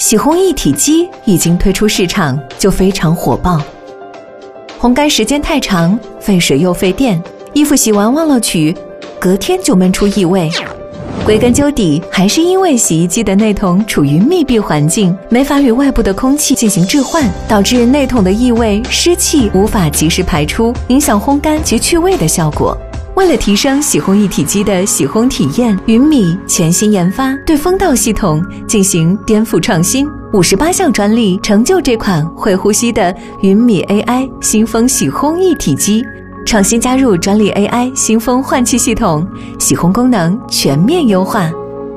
洗烘一体机一经推出市场就非常火爆。烘干时间太长，费水又费电，衣服洗完忘了取，隔天就闷出异味。归根究底，还是因为洗衣机的内桶处于密闭环境，没法与外部的空气进行置换，导致内桶的异味、湿气无法及时排出，影响烘干及去味的效果。为了提升洗烘一体机的洗烘体验，云米全新研发对风道系统进行颠覆创新，五十八项专利成就这款会呼吸的云米 AI 新风洗烘一体机。创新加入专利 AI 新风换气系统，洗烘功能全面优化，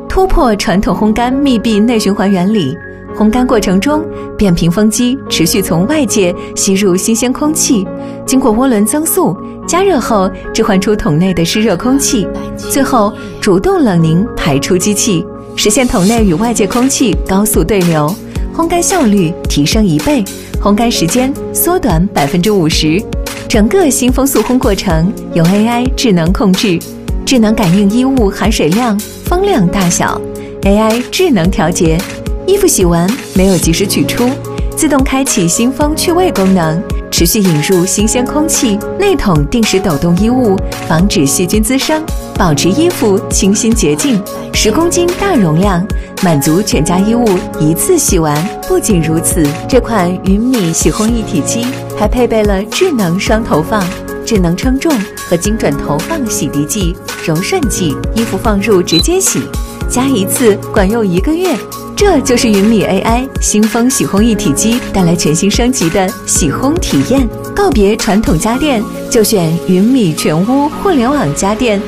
突破传统烘干密闭内循环原理。烘干过程中，变频风机持续从外界吸入新鲜空气，经过涡轮增速加热后，置换出桶内的湿热空气，最后主动冷凝排出机器，实现桶内与外界空气高速对流，烘干效率提升一倍，烘干时间缩短百分之五十。整个新风速烘过程由 AI 智能控制，智能感应衣物含水量、风量大小，AI 智能调节。衣服洗完没有及时取出，自动开启新风去味功能，持续引入新鲜空气。内桶定时抖动衣物，防止细菌滋生，保持衣服清新洁净。十公斤大容量，满足全家衣物一次洗完。不仅如此，这款云米洗烘一体机还配备了智能双投放、智能称重和精准投放洗涤剂、柔顺剂，衣服放入直接洗，加一次管用一个月。这就是云米 AI 新风洗烘一体机带来全新升级的洗烘体验。告别传统家电，就选云米全屋互联网家电。